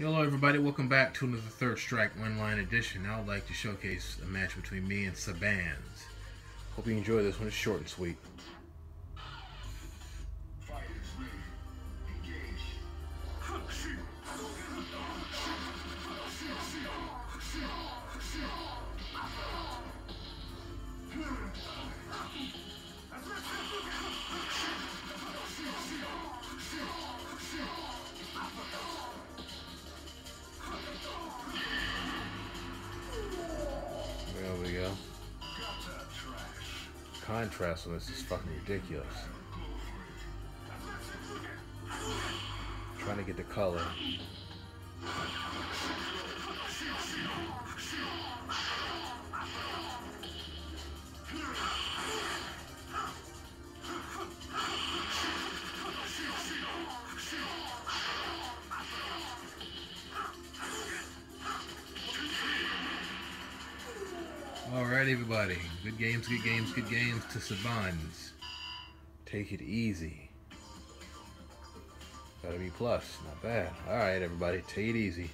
Hello everybody, welcome back to another Third Strike Online edition. I would like to showcase a match between me and Sabans. Hope you enjoy this one, it's short and sweet. Contrast on this is fucking ridiculous. Trying to get the color. Alright, everybody. Good games, good games, good games to Sabans. Take it easy. Gotta be plus. Not bad. Alright, everybody. Take it easy.